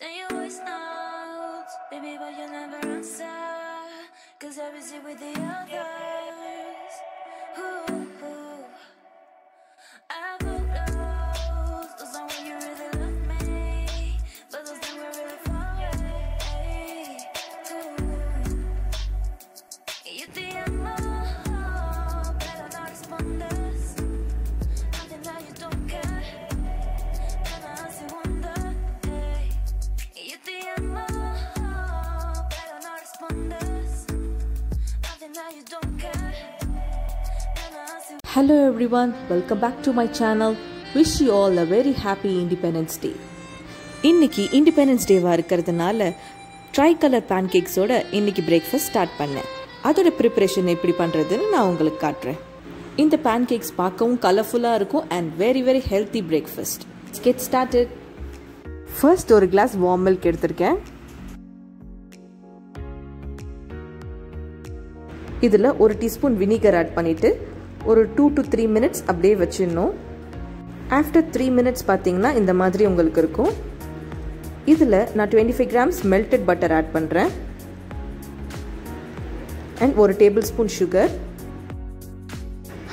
Send you voice notes, baby, but you never answer. Cause I busy with the other. Hello everyone, welcome back to my channel. Wish you all a very happy Independence Day. இன்னைக்கு independence டேவாக இருக்கிறதுனால try colour பேன்கேக்ஸோட இன்னைக்கு breakfast start பண்ணேன். அதோட preparation எப்படி பண்ணுறதுன்னு நான் உங்களுக்கு காட்டுறேன். இந்த பேன்கேக்ஸ் பார்க்கவும் கலர்ஃபுல்லாக இருக்கும் and very very healthy breakfast get started first ஒரு கிளாஸ் வார்ம் மில்க் எடுத்திருக்கேன். இதில் ஒரு டீஸ்பூன் வினிகர் ஆட் பண்ணிவிட்டு ஒரு டூ டு த்ரீ மினிட்ஸ் அப்படியே வச்சிடணும். ஆஃப்டர் த்ரீ மினிட்ஸ் பார்த்தீங்கன்னா இந்த மாதிரி உங்களுக்கு இருக்கும். இதில் நான் twenty five grams melted butter add பண்ணுறேன் அண்ட் ஒரு tablespoon sugar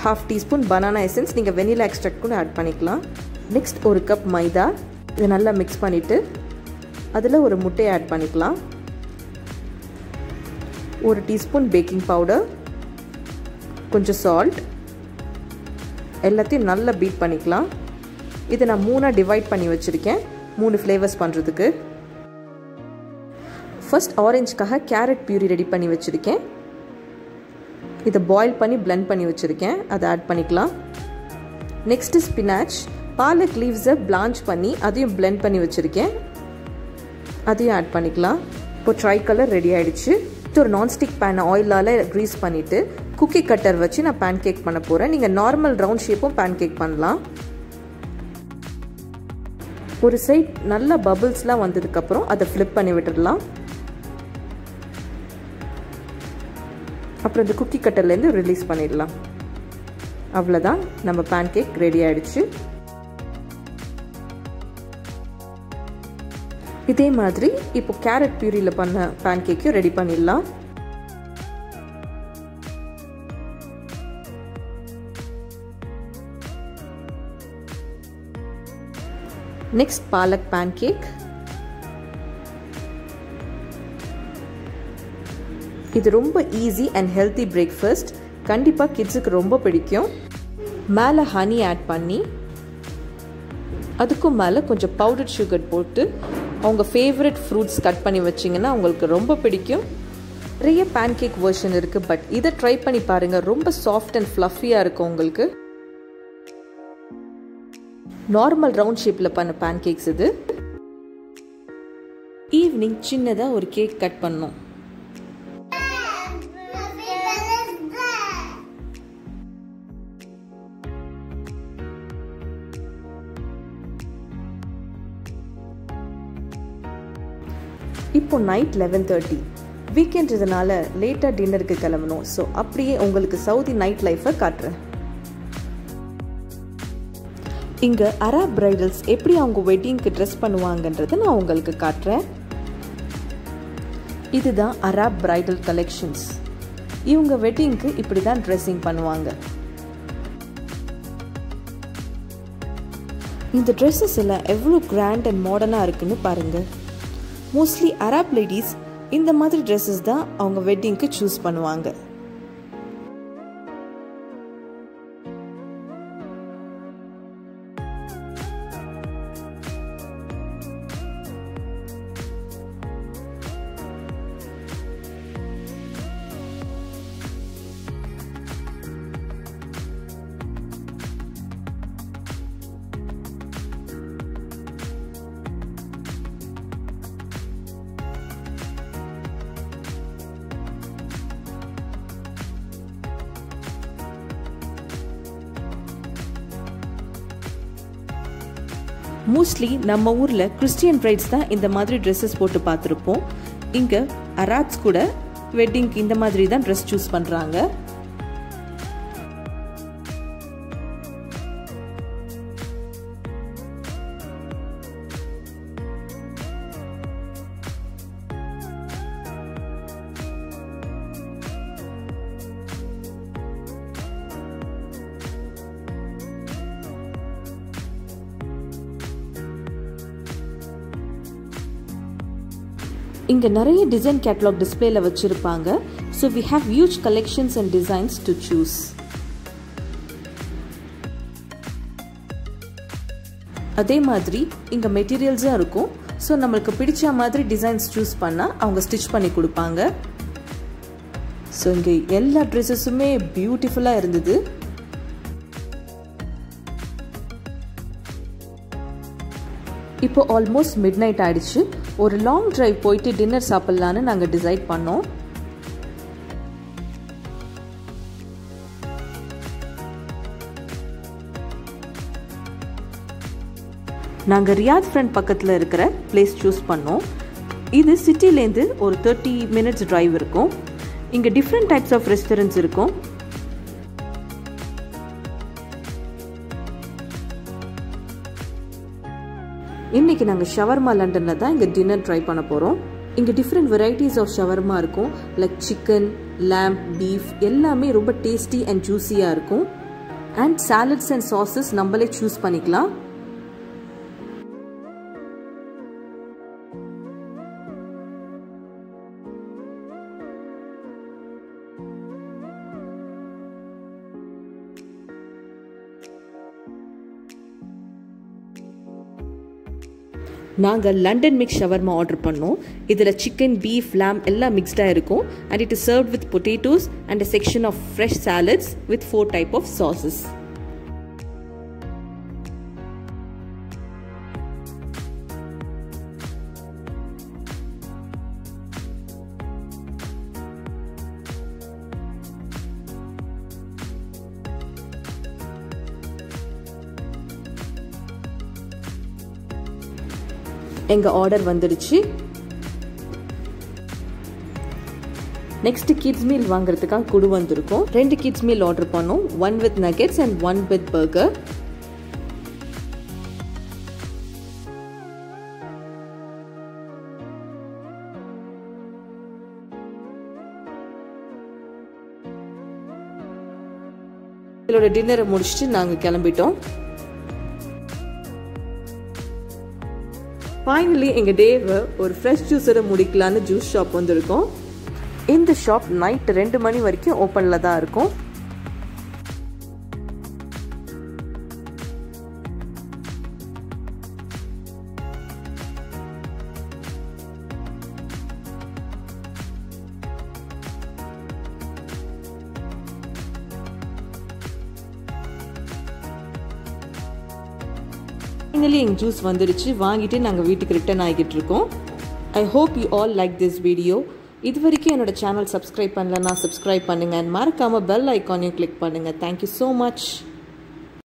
half teaspoon banana essence நீங்கள் வெனிலா எக்ஸ்ட்ராக்ட் கூட ஆட் பண்ணிக்கலாம். நெக்ஸ்ட் ஒரு கப் மைதா. இதை நல்லா மிக்ஸ் பண்ணிவிட்டு அதில் ஒரு முட்டையை ஆட் பண்ணிக்கலாம். ஒரு டீஸ்பூன் பேக்கிங் பவுடர் கொஞ்சம் சால்ட் எல்லாத்தையும் நல்லா பீட் பண்ணிக்கலாம். இதை நான் மூணாக டிவைட் பண்ணி வச்சுருக்கேன். மூணு ஃப்ளேவர்ஸ் பண்ணுறதுக்கு ஃபஸ்ட் ஆரஞ்சுக்காக கேரட் பியூரி ரெடி பண்ணி வச்சுருக்கேன். இதை பாயில் பண்ணி பிளெண்ட் பண்ணி வச்சுருக்கேன். அதை ஆட் பண்ணிக்கலாம். நெக்ஸ்ட்டு ஸ்பினாச் பாலக் லீவ்ஸை பிளான்ச் பண்ணி அதையும் பிளெண்ட் பண்ணி வச்சுருக்கேன். அதையும் ஆட் பண்ணிக்கலாம். இப்போ ட்ரை கலர் ரெடி ஆகிடுச்சு ஒரு நான்ஸ்டிக் பேனை ஆயிலால் க்ரீஸ் பண்ணிவிட்டு குக்கி கட்டர் வச்சு நான் பேன் கேக் பண்ண போகிறேன் நீங்கள் நார்மல் ரவுண்ட் ஷேப்பும் பேன் கேக் பண்ணலாம். ஒரு சைட் நல்ல பபிள்ஸ்லாம் வந்ததுக்கப்புறம் அதை ஃப்ளிப் பண்ணி விட்டுடலாம். அப்புறம் இந்த குக்கி கட்டர்லேருந்து ரிலீஸ் பண்ணிடலாம். அவ்வளோதான் நம்ம பேன் கேக் ரெடி ஆகிடுச்சு இதே மாதிரி இப்போ கேரட் பியூரியில் பண்ண பேன் கேக்கையும் ரெடி பண்ணிடலாம். நெக்ஸ்ட் பாலக் பேன் கேக் இது ரொம்ப ஈஸி அண்ட் ஹெல்த்தி பிரேக்ஃபாஸ்ட் கண்டிப்பாக கிட்ஸுக்கு ரொம்ப பிடிக்கும். மேலே ஹனி ஆட் பண்ணி அதுக்கும் மேலே கொஞ்சம் பவுடர் சுகர் போட்டு அவங்க ஃபேவரட் ஃப்ரூட்ஸ் கட் பண்ணி வச்சிங்கன்னா அவங்களுக்கு ரொம்ப பிடிக்கும். நிறைய பேன் கேக் வேர்ஷன் இருக்குது பட் இதை ட்ரை பண்ணி பாருங்கள் ரொம்ப சாஃப்ட் அண்ட் ஃப்ளஃபியாக இருக்கும் உங்களுக்கு. நார்மல் ரவுண்ட் ஷேப்பில் பண்ண பேன் கேக்ஸ் இது. ஈவினிங் சின்னதாக ஒரு கேக் கட் பண்ணோம் இப்போ நைட் லெவன் தேர்ட்டி வீக்கெண்ட் இதனால லேட்டாக டின்னருக்கு கிளம்பணும். ஸோ அப்படியே உங்களுக்கு சவுதி நைட் லைஃப்பை காட்டுறேன். இங்கே அராப் பிரைடல்ஸ் எப்படி அவங்க வெட்டிங்க்கு ட்ரெஸ் பண்ணுவாங்கன்றதை நான் உங்களுக்கு காட்டுறேன். இதுதான் அராப் பிரைடல் கலெக்ஷன்ஸ் இவங்க வெட்டிங்க்கு இப்படி தான் ட்ரெஸ்ஸிங் பண்ணுவாங்க. இந்த ட்ரெஸ்ஸஸ் எல்லாம் எவ்வளோ கிராண்ட் அண்ட் மாடர்னாக இருக்குன்னு பாருங்கள் மோஸ்ட்லி அராப் லேடிஸ் இந்த மாதிரி ட்ரெஸ்ஸஸ் தான் அவங்க வெட்டிங்க்கு சூஸ் பண்ணுவாங்க. மோஸ்ட்லி நம்ம ஊரில் கிறிஸ்டியன் பிரைட்ஸ் தான் இந்த மாதிரி ட்ரெஸ்ஸஸ் போட்டு பார்த்துருப்போம். இங்கே அராப்ஸ் கூட வெட்டிங்க்கு இந்த மாதிரி தான் ட்ரெஸ் சூஸ் பண்ணுறாங்க இங்கே நிறைய டிசைன் கேட்லாக் டிஸ்பிளேல வச்சுருப்பாங்க. So we have huge collections and designs to choose அதே மாதிரி இங்கே மெட்டீரியல்ஸும் இருக்கும். ஸோ நம்மளுக்கு பிடிச்ச மாதிரி டிசைன்ஸ் சூஸ் பண்ணால் அவங்க ஸ்டிச் பண்ணி கொடுப்பாங்க. ஸோ இங்கே எல்லா ட்ரெஸ்ஸஸுமே பியூட்டிஃபுல்லாக இருந்தது. இப்போ ஆல்மோஸ்ட் மிட் நைட் ஆயிடுச்சு. ஒரு லாங் டிரைவ் போயிட்டு டின்னர் சாப்பிட்லான்னு நாங்கள் டிசைட் பண்ணோம். நாங்கள் ரியாத் ஃப்ரெண்ட் பக்கத்தில் இருக்கிற பிளேஸ் சூஸ் பண்ணோம். இது சிட்டிலேருந்து ஒரு தேர்ட்டி மினிட்ஸ் டிரைவ் இருக்கும். இங்கே டிஃப்ரெண்ட் டைப்ஸ் ஆஃப் ரெஸ்டாரண்ட்ஸ் இருக்கும். இன்றைக்கி நாங்கள் ஷவர்மா லண்டனில் தான் இங்கே டின்னர் ட்ரை பண்ண போகிறோம் இங்கே டிஃப்ரெண்ட் வெரைட்டிஸ் ஆஃப் ஷவர்மா இருக்கும். லைக் சிக்கன் லேம்ப் பீஃப் எல்லாமே ரொம்ப டேஸ்டி அண்ட் ஜூஸியாக இருக்கும். அண்ட் சாலட்ஸ் அண்ட் சாசஸ் நம்மளே சூஸ் பண்ணிக்கலாம். நாங்கள் லண்டன் மிக்ஸ் ஷவர்மா ஆர்டர் பண்ணோம். இதில் சிக்கன் பீஃப் லேம் எல்லாம் மிக்ஸ்டாக இருக்கும். And it is serve with potatoes and a section of fresh salads with four type of sauces எங்கள் ஆர்டர் வந்துடுச்சு. நெக்ஸ்ட் கிட்ஸ் மீல் வாங்குறதுக்காக குடு வந்திருக்கோம். ரெண்டு கிட்ஸ் மீல் ஆர்டர் பண்ணோம். One with nuggets and one with burger இதோட டின்னரை முடிச்சுட்டு நாங்கள் கிளம்பிட்டோம். ஃபைனலி எங்கள் டேவை ஒரு ஃப்ரெஷ் ஜூஸரை முடிக்கலான்னு ஜூஸ் ஷாப் வந்திருக்கோம். இந்த ஷாப் நைட் ரெண்டு மணி வரைக்கும் ஓப்பனில் தான் இருக்கும். ஃபைனலி எங்கள் ஜூஸ் வந்துடுச்சு. வாங்கிட்டு நாங்கள் வீட்டுக்கு ரிட்டர்ன் ஆகிட்டு இருக்கோம். I hope you all like this video இது வரைக்கும் என்னோட சேனல் சப்ஸ்கிரைப் பண்ணலன்னா சப்ஸ்கிரைப் பண்ணுங்கள் மறக்காமல் பெல் ஐக்கானையும் கிளிக் பண்ணுங்கள் தேங்க்யூ ஸோ மச்